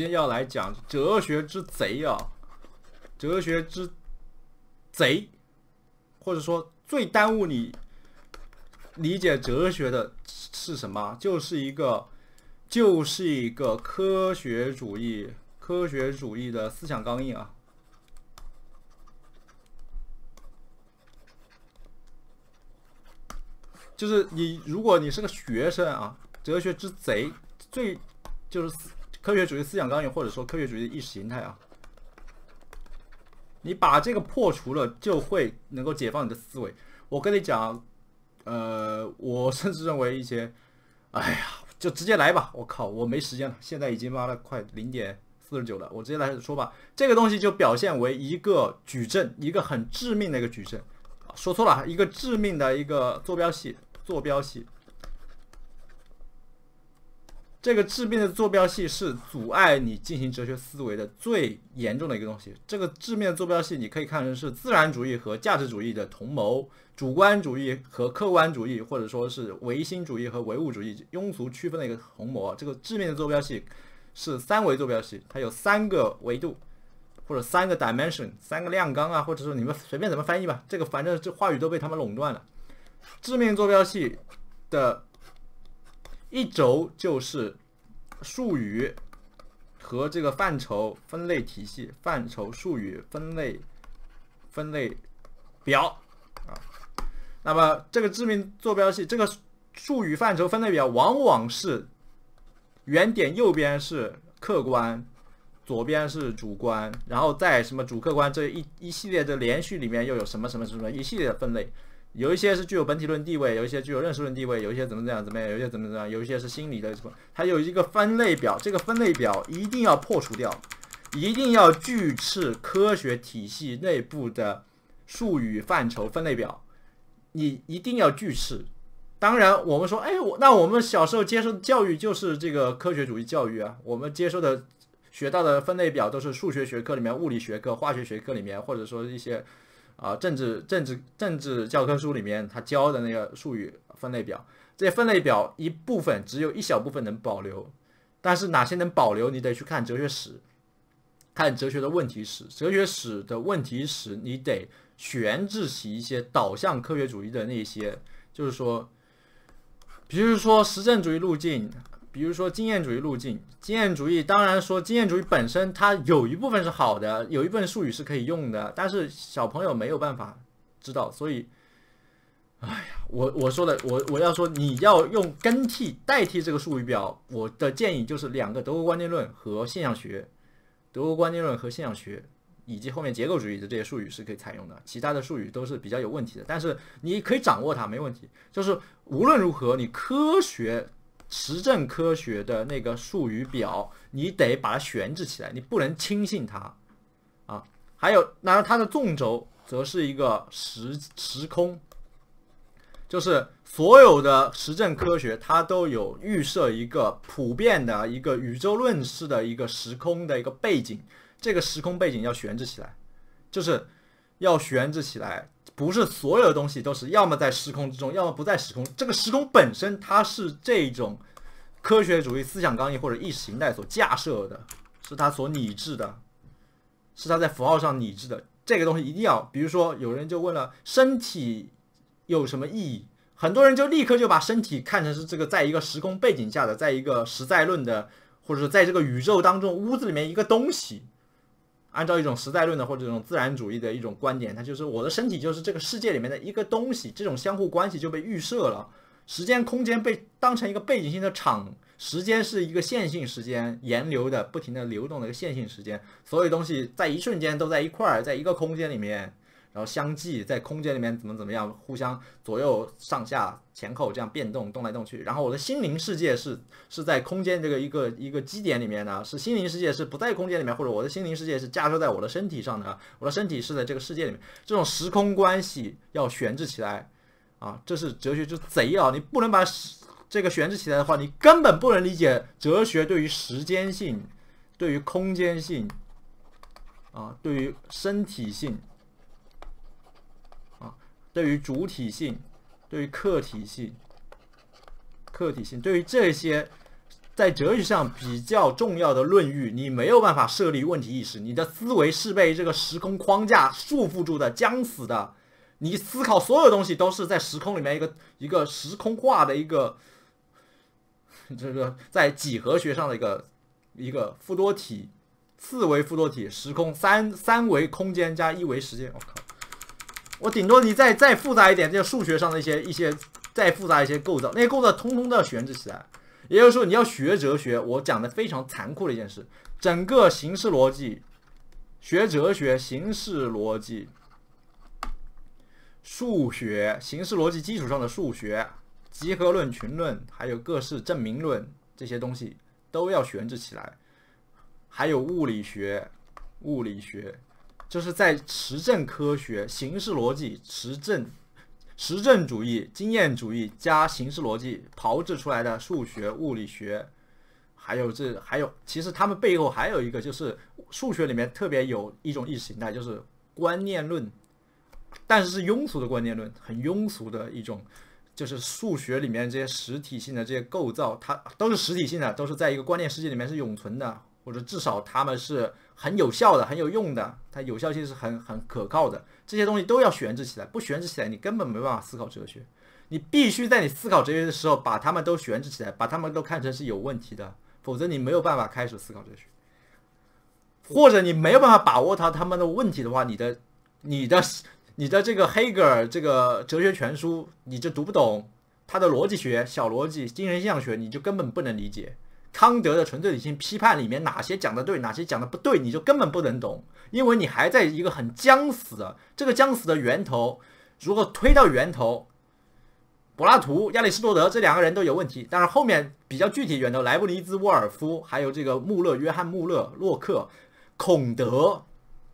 今天要来讲哲学之贼啊，哲学之贼，或者说最耽误你理解哲学的是什么？就是一个，就是一个科学主义，科学主义的思想钢印啊。就是你，如果你是个学生啊，哲学之贼最就是。科学主义思想纲领，或者说科学主义意识形态啊，你把这个破除了，就会能够解放你的思维。我跟你讲，呃，我甚至认为一些，哎呀，就直接来吧。我靠，我没时间了，现在已经妈的快零点四十九了，我直接来说吧。这个东西就表现为一个矩阵，一个很致命的一个矩阵。说错了，一个致命的一个坐标系，坐标系。这个致命的坐标系是阻碍你进行哲学思维的最严重的一个东西。这个致命的坐标系，你可以看成是自然主义和价值主义的同谋，主观主义和客观主义，或者说是唯心主义和唯物主义庸俗区分的一个同谋。这个致命的坐标系是三维坐标系，它有三个维度，或者三个 dimension，三个量纲啊，或者说你们随便怎么翻译吧。这个反正这话语都被他们垄断了。致命坐标系的。一轴就是术语和这个范畴分类体系，范畴术语分类分类表啊。那么这个知名坐标系，这个术语范畴分类表往往是原点右边是客观，左边是主观，然后在什么主客观这一一系列的连续里面又有什么什么什么一系列的分类。有一些是具有本体论地位，有一些具有认识论地位，有一些怎么怎样怎么样，有一些怎么怎样，有一些是心理的什么，它有一个分类表，这个分类表一定要破除掉，一定要拒斥科学体系内部的术语范畴分类表，你一定要拒斥。当然，我们说，哎，我那我们小时候接受的教育就是这个科学主义教育啊，我们接受的学到的分类表都是数学学科里面、物理学科、化学学科里面，或者说一些。啊，政治政治政治教科书里面他教的那个术语分类表，这些分类表一部分只有一小部分能保留，但是哪些能保留，你得去看哲学史，看哲学的问题史，哲学史的问题史，你得悬置起一些导向科学主义的那些，就是说，比如说实证主义路径。比如说经验主义路径，经验主义当然说经验主义本身它有一部分是好的，有一部分术语是可以用的，但是小朋友没有办法知道，所以，哎呀，我我说的我我要说你要用更替代替这个术语表，我的建议就是两个德国观念论和现象学，德国观念论和现象学以及后面结构主义的这些术语是可以采用的，其他的术语都是比较有问题的，但是你可以掌握它没问题，就是无论如何你科学。实证科学的那个术语表，你得把它悬置起来，你不能轻信它，啊，还有，那它的纵轴则是一个时时空，就是所有的实证科学它都有预设一个普遍的一个宇宙论式的一个时空的一个背景，这个时空背景要悬置起来，就是要悬置起来。不是所有的东西都是要么在时空之中，要么不在时空。这个时空本身，它是这种科学主义思想纲领或者意识形态所架设的，是它所拟制的，是它在符号上拟制的。这个东西一定要，比如说有人就问了，身体有什么意义？很多人就立刻就把身体看成是这个在一个时空背景下的，在一个实在论的，或者是在这个宇宙当中屋子里面一个东西。按照一种实在论的或者这种自然主义的一种观点，它就是我的身体就是这个世界里面的一个东西，这种相互关系就被预设了，时间空间被当成一个背景性的场，时间是一个线性时间，沿流的不停的流动的一个线性时间，所有东西在一瞬间都在一块儿，在一个空间里面。然后相继在空间里面怎么怎么样，互相左右上下前后这样变动，动来动去。然后我的心灵世界是是在空间这个一个一个基点里面呢，是心灵世界是不在空间里面，或者我的心灵世界是架设在我的身体上的，我的身体是在这个世界里面。这种时空关系要悬置起来啊，这是哲学之贼啊！你不能把这个悬置起来的话，你根本不能理解哲学对于时间性、对于空间性啊、对于身体性。对于主体性，对于客体性，客体性，对于这些在哲学上比较重要的论域，你没有办法设立问题意识，你的思维是被这个时空框架束缚住的、僵死的。你思考所有东西都是在时空里面一个一个时空化的一个 这个在几何学上的一个一个复多体、四维复多体时空三三维空间加一维时间。我靠！我顶多你再再复杂一点，这个数学上的一些一些再复杂一些构造，那些构造通通都要悬置起来。也就是说，你要学哲学，我讲的非常残酷的一件事：整个形式逻辑、学哲学、形式逻辑、数学、形式逻辑基础上的数学、集合论、群论，还有各式证明论这些东西都要悬置起来。还有物理学，物理学就是在实证科学、形式逻辑、实证。实证主义、经验主义加形式逻辑炮制出来的数学、物理学，还有这还有，其实他们背后还有一个，就是数学里面特别有一种意识形态，就是观念论，但是是庸俗的观念论，很庸俗的一种，就是数学里面这些实体性的这些构造，它都是实体性的，都是在一个观念世界里面是永存的，或者至少他们是很有效的、很有用的，它有效性是很很可靠的。这些东西都要悬置起来，不悬置起来，你根本没办法思考哲学。你必须在你思考哲学的时候，把它们都悬置起来，把它们都看成是有问题的，否则你没有办法开始思考哲学。或者你没有办法把握它他们的问题的话，你的、你的、你的这个黑格尔这个哲学全书，你就读不懂他的逻辑学、小逻辑、精神现象学，你就根本不能理解。康德的纯粹理性批判里面哪些讲的对，哪些讲的不对，你就根本不能懂，因为你还在一个很僵死的这个僵死的源头。如果推到源头，柏拉图、亚里士多德这两个人都有问题，但是后面比较具体源头，莱布尼兹、沃尔夫，还有这个穆勒、约翰穆勒、洛克、孔德，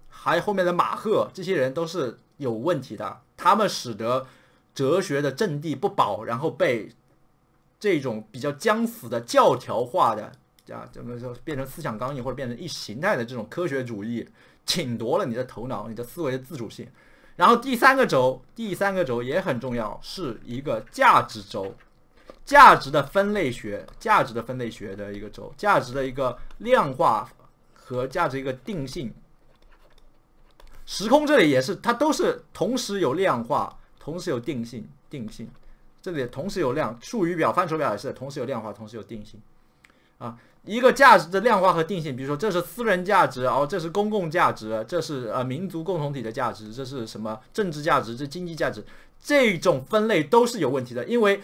还有后面的马赫，这些人都是有问题的，他们使得哲学的阵地不保，然后被。这种比较僵死的教条化的啊，怎么说变成思想刚硬或者变成意识形态的这种科学主义，侵夺了你的头脑、你的思维的自主性。然后第三个轴，第三个轴也很重要，是一个价值轴，价值的分类学，价值的分类学的一个轴，价值的一个量化和价值一个定性。时空这里也是，它都是同时有量化，同时有定性，定性。这里同时有量，术语表、范畴表也是同时有量化，同时有定性，啊，一个价值的量化和定性，比如说这是私人价值，哦，这是公共价值，这是呃民族共同体的价值，这是什么政治价值，这经济价值，这种分类都是有问题的，因为。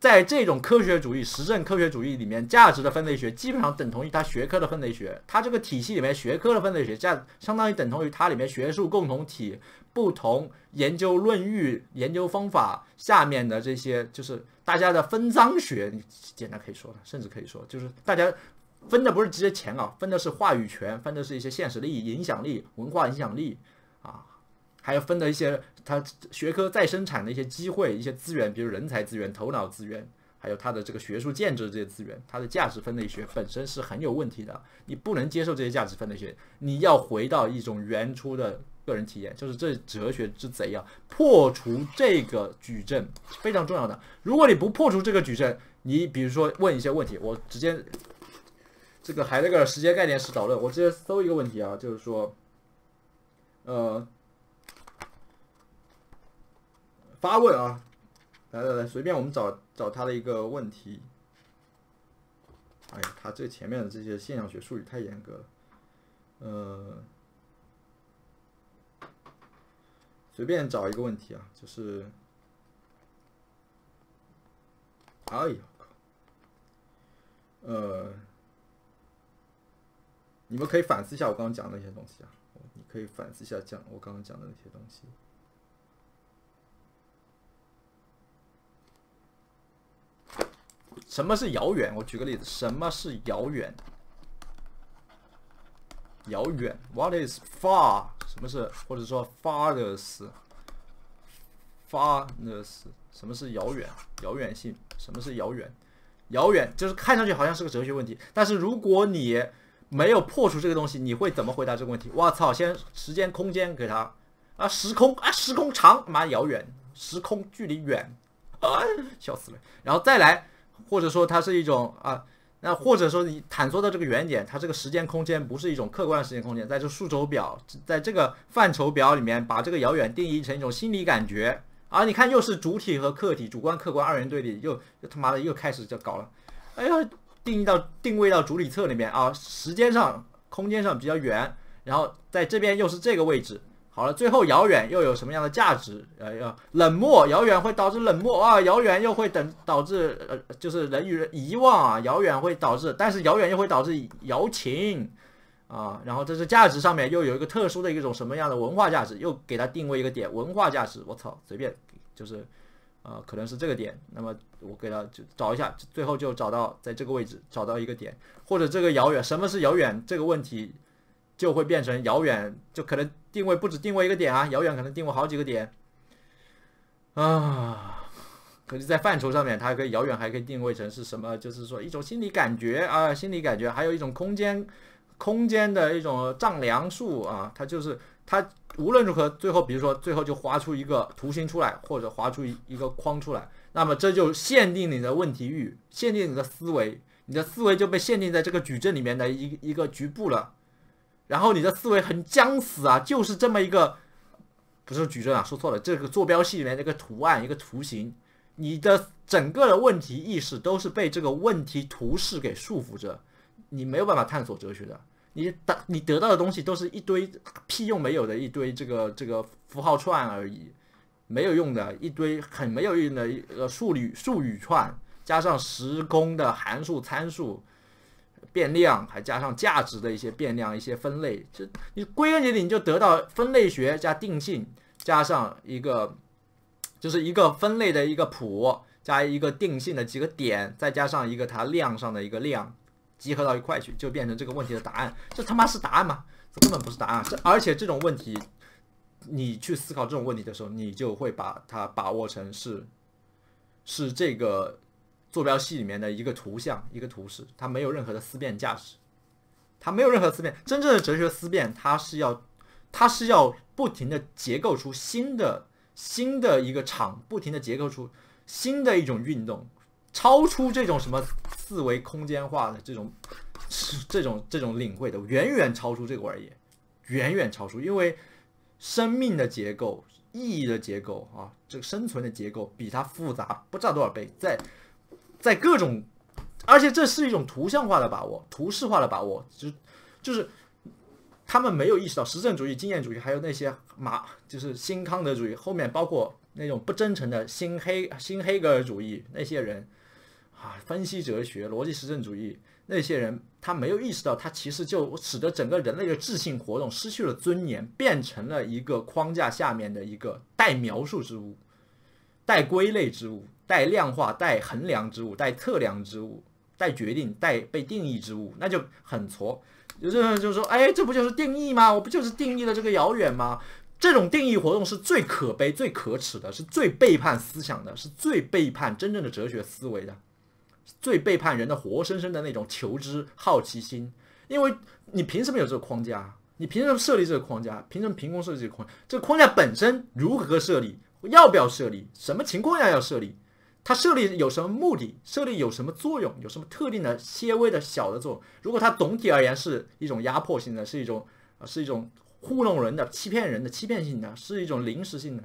在这种科学主义、实证科学主义里面，价值的分类学基本上等同于它学科的分类学。它这个体系里面，学科的分类学价相当于等同于它里面学术共同体不同研究论域、研究方法下面的这些，就是大家的分赃学。你简单可以说，甚至可以说，就是大家分的不是直接钱啊，分的是话语权，分的是一些现实利益、影响力、文化影响力。还有分的一些，它学科再生产的一些机会、一些资源，比如人才资源、头脑资源，还有它的这个学术建制这些资源，它的价值分类学本身是很有问题的。你不能接受这些价值分类学，你要回到一种原初的个人体验，就是这哲学之贼啊！破除这个矩阵是非常重要的。如果你不破除这个矩阵，你比如说问一些问题，我直接这个海德格尔时间概念式导论，我直接搜一个问题啊，就是说，呃。发问啊，来来来，随便我们找找他的一个问题。哎呀，他这前面的这些现象学术语太严格了。呃，随便找一个问题啊，就是，哎呀，呃，你们可以反思一下我刚刚讲的那些东西啊，你可以反思一下讲我刚刚讲的那些东西。什么是遥远？我举个例子，什么是遥远？遥远，What is far？什么是或者说 farthest？farthest？什么是遥远？遥远性？什么是遥远？遥远就是看上去好像是个哲学问题，但是如果你没有破除这个东西，你会怎么回答这个问题？我操，先时间空间给他啊，时空啊，时空长，妈遥远，时空距离远，啊，笑死了，然后再来。或者说它是一种啊，那或者说你探索的这个原点，它这个时间空间不是一种客观的时间空间，在这数轴表，在这个范畴表里面，把这个遥远定义成一种心理感觉啊！你看，又是主体和客体，主观客观二元对立，又又他妈的又开始就搞了，哎呀，定义到定位到主体侧里面啊，时间上、空间上比较远，然后在这边又是这个位置。好了，最后遥远又有什么样的价值？呃，要冷漠，遥远会导致冷漠啊，遥远又会等导致呃，就是人与人遗忘啊，遥远会导致，但是遥远又会导致遥情啊，然后这是价值上面又有一个特殊的一种什么样的文化价值，又给它定位一个点，文化价值，我操，随便就是，呃，可能是这个点，那么我给它就找一下，最后就找到在这个位置找到一个点，或者这个遥远，什么是遥远这个问题？就会变成遥远，就可能定位不止定位一个点啊，遥远可能定位好几个点啊。可是，在范畴上面，它可以遥远，还可以定位成是什么？就是说一种心理感觉啊，心理感觉，还有一种空间，空间的一种丈量数啊。它就是它无论如何，最后比如说最后就画出一个图形出来，或者画出一一个框出来，那么这就限定你的问题域，限定你的思维，你的思维就被限定在这个矩阵里面的一一个局部了。然后你的思维很僵死啊，就是这么一个，不是矩阵啊，说错了，这个坐标系里面这个图案一个图形，你的整个的问题意识都是被这个问题图式给束缚着，你没有办法探索哲学的，你得你得到的东西都是一堆屁用没有的一堆这个这个符号串而已，没有用的一堆很没有用的一个术语术语串，加上时空的函数参数。变量还加上价值的一些变量，一些分类，就你归根结底你就得到分类学加定性，加上一个就是一个分类的一个谱，加一个定性的几个点，再加上一个它量上的一个量，集合到一块去，就变成这个问题的答案。这他妈是答案吗？这根本不是答案。这而且这种问题，你去思考这种问题的时候，你就会把它把握成是是这个。坐标系里面的一个图像，一个图示，它没有任何的思辨价值，它没有任何思辨。真正的哲学思辨，它是要，它是要不停的结构出新的新的一个场，不停的结构出新的一种运动，超出这种什么四维空间化的这种这种这种领会的，远远超出这个而言，远远超出，因为生命的结构、意义的结构啊，这个生存的结构比它复杂不知道多少倍，在。在各种，而且这是一种图像化的把握，图示化的把握，就就是他们没有意识到实证主义、经验主义，还有那些马，就是新康德主义，后面包括那种不真诚的新黑新黑格尔主义那些人啊，分析哲学、逻辑实证主义那些人，他没有意识到，他其实就使得整个人类的智性活动失去了尊严，变成了一个框架下面的一个待描述之物、带归类之物。带量化、带衡量之物、带测量之物、带决定、带被定义之物，那就很挫。有些人就说：“哎，这不就是定义吗？我不就是定义了这个遥远吗？”这种定义活动是最可悲、最可耻的，是最背叛思想的，是最背叛真正的哲学思维的，最背叛人的活生生的那种求知、好奇心。因为你凭什么有这个框架？你凭什么设立这个框架？凭什么凭空设立这个框？这个框架本身如何设立？要不要设立？什么情况下要设立？它设立有什么目的？设立有什么作用？有什么特定的、些微的小的作用？如果它总体而言是一种压迫性的，是一种啊，是一种糊弄人的、欺骗人的、欺骗性的，是一种临时性的，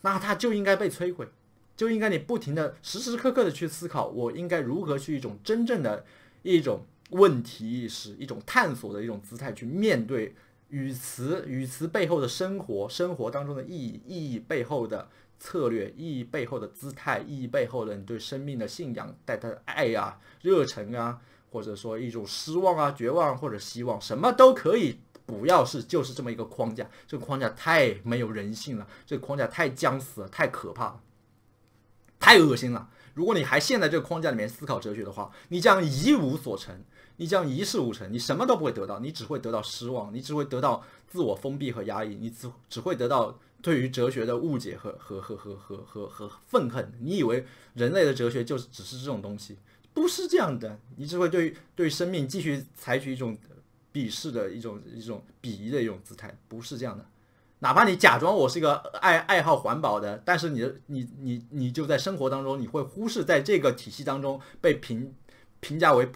那它就应该被摧毁，就应该你不停的、时时刻刻的去思考，我应该如何去一种真正的一种问题意识、一种探索的一种姿态去面对语词、语词背后的生活、生活当中的意义、意义背后的。策略意义背后的姿态，意义背后的你对生命的信仰，带他的爱呀、热忱啊，或者说一种失望啊、绝望或者希望，什么都可以，不要是就是这么一个框架。这个框架太没有人性了，这个框架太僵死了，太可怕了，太恶心了。如果你还陷在这个框架里面思考哲学的话，你将一无所成，你将一事无成，你什么都不会得到，你只会得到失望，你只会得到自我封闭和压抑，你只只会得到。对于哲学的误解和和和和和和和愤恨，你以为人类的哲学就是只是这种东西？不是这样的，你只会对对生命继续采取一种鄙视的一种一种鄙夷的一种姿态，不是这样的。哪怕你假装我是一个爱爱好环保的，但是你的你你你就在生活当中，你会忽视在这个体系当中被评评价为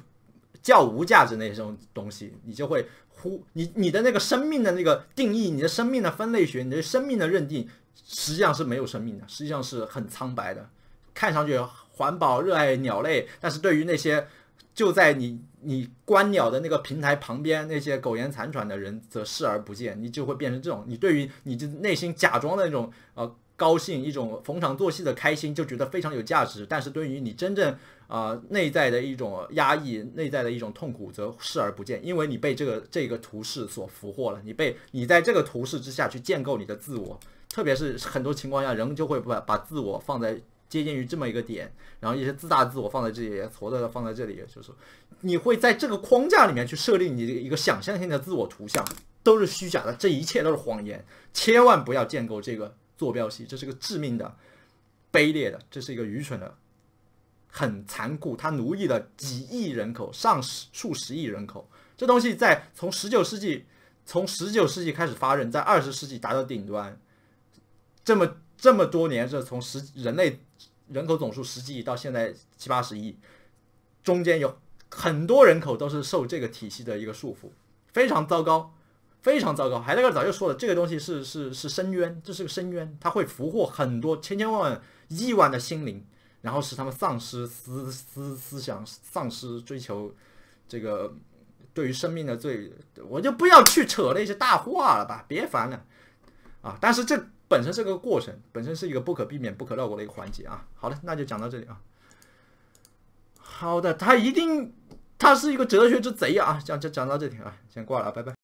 较无价值那种东西，你就会忽你你的那个生命的那个定义，你的生命的分类学，你的生命的认定，实际上是没有生命的，实际上是很苍白的，看上去环保、热爱鸟类，但是对于那些就在你你观鸟的那个平台旁边那些苟延残喘的人，则视而不见，你就会变成这种，你对于你这内心假装的那种呃。高兴一种逢场作戏的开心，就觉得非常有价值。但是对于你真正啊内在的一种压抑、内在的一种痛苦，则视而不见，因为你被这个这个图示所俘获了。你被你在这个图示之下去建构你的自我，特别是很多情况下，人就会把把自我放在接近于这么一个点，然后一些自大自我放在这里，活的放在这里，就是你会在这个框架里面去设定你的一个想象性的自我图像，都是虚假的，这一切都是谎言，千万不要建构这个。坐标系，这是个致命的、卑劣的，这是一个愚蠢的、很残酷。它奴役了几亿人口，上十数十亿人口。这东西在从十九世纪，从十九世纪开始发轫，在二十世纪达到顶端。这么这么多年，这从十人类人口总数十几亿到现在七八十亿，中间有很多人口都是受这个体系的一个束缚，非常糟糕。非常糟糕，海德格尔早就说了，这个东西是是是深渊，这是个深渊，它会俘获很多千千万万亿万的心灵，然后使他们丧失思思思想，丧失追求这个对于生命的最，我就不要去扯那些大话了吧，别烦了啊！但是这本身是个过程，本身是一个不可避免、不可绕过的一个环节啊。好的，那就讲到这里啊。好的，他一定他是一个哲学之贼啊！讲讲讲到这里啊，先挂了，拜拜。